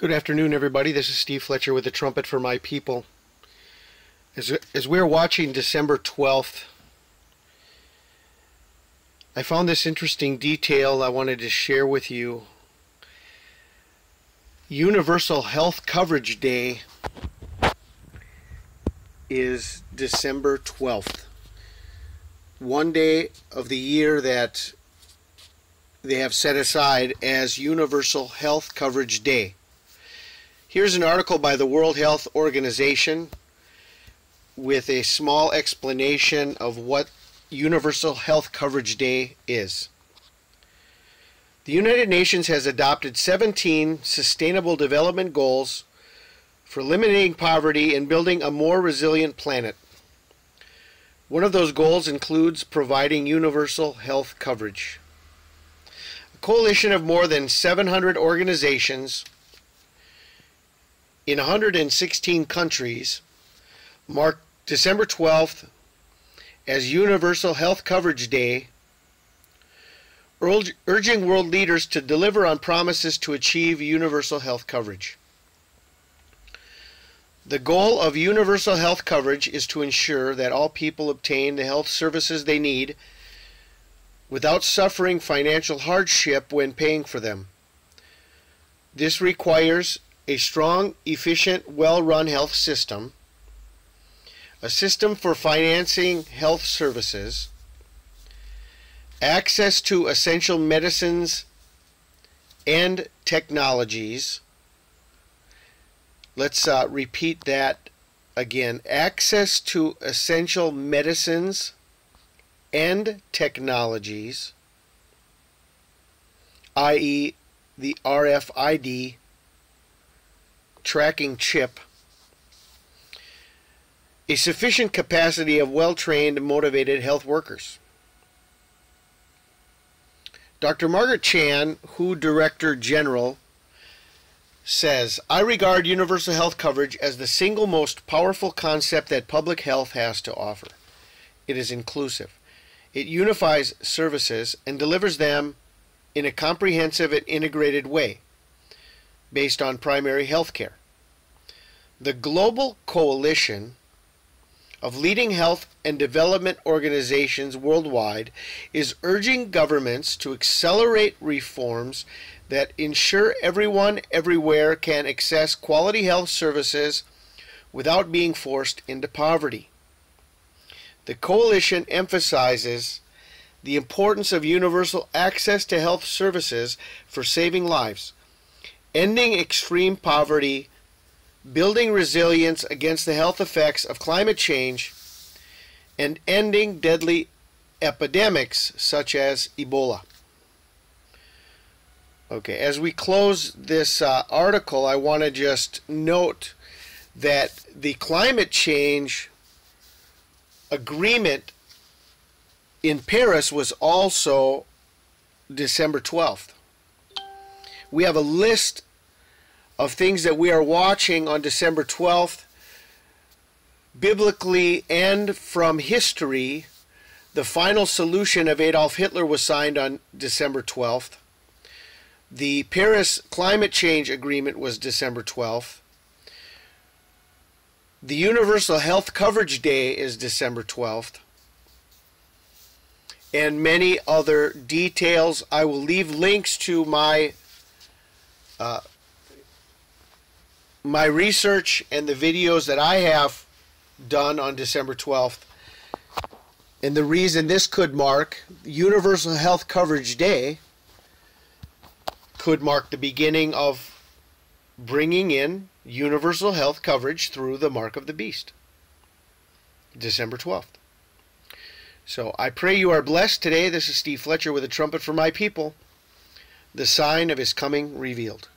Good afternoon, everybody. This is Steve Fletcher with the Trumpet for My People. As, as we're watching December 12th, I found this interesting detail I wanted to share with you. Universal Health Coverage Day is December 12th. One day of the year that they have set aside as Universal Health Coverage Day. Here's an article by the World Health Organization with a small explanation of what Universal Health Coverage Day is. The United Nations has adopted 17 Sustainable Development Goals for eliminating poverty and building a more resilient planet. One of those goals includes providing universal health coverage. A coalition of more than 700 organizations in 116 countries marked December 12th as Universal Health Coverage Day, urging world leaders to deliver on promises to achieve universal health coverage. The goal of universal health coverage is to ensure that all people obtain the health services they need without suffering financial hardship when paying for them. This requires a strong, efficient, well-run health system, a system for financing health services, access to essential medicines and technologies. Let's uh, repeat that again. Access to essential medicines and technologies, i.e., the RFID tracking chip, a sufficient capacity of well-trained, motivated health workers. Dr. Margaret Chan, WHO Director General, says, I regard universal health coverage as the single most powerful concept that public health has to offer. It is inclusive. It unifies services and delivers them in a comprehensive and integrated way based on primary health care. The global coalition of leading health and development organizations worldwide is urging governments to accelerate reforms that ensure everyone everywhere can access quality health services without being forced into poverty. The coalition emphasizes the importance of universal access to health services for saving lives ending extreme poverty, building resilience against the health effects of climate change, and ending deadly epidemics such as Ebola. Okay, as we close this uh, article, I want to just note that the climate change agreement in Paris was also December 12th we have a list of things that we are watching on December 12th. Biblically and from history, the final solution of Adolf Hitler was signed on December 12th. The Paris Climate Change Agreement was December 12th. The Universal Health Coverage Day is December 12th. And many other details. I will leave links to my uh, my research and the videos that I have done on December 12th, and the reason this could mark Universal Health Coverage Day could mark the beginning of bringing in universal health coverage through the mark of the beast. December 12th. So I pray you are blessed today. This is Steve Fletcher with a trumpet for my people the sign of his coming revealed.